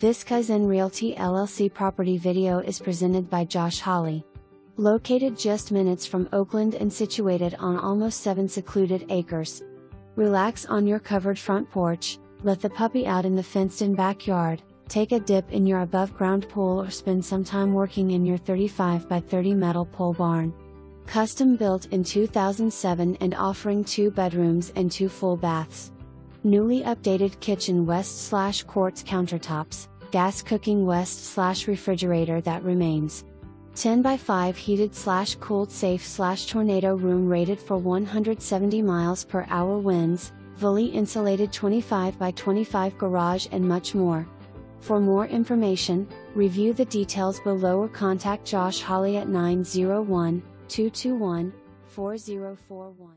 This Kaizen Realty LLC property video is presented by Josh Holley. Located just minutes from Oakland and situated on almost 7 secluded acres. Relax on your covered front porch, let the puppy out in the fenced in backyard, take a dip in your above ground pool or spend some time working in your 35 by 30 metal pole barn. Custom built in 2007 and offering two bedrooms and two full baths. Newly updated kitchen west slash quartz countertops, gas cooking west slash refrigerator that remains. 10 by 5 heated slash cooled safe slash tornado room rated for 170 miles per hour winds, fully insulated 25 by 25 garage and much more. For more information, review the details below or contact Josh Holley at 901 221 4041.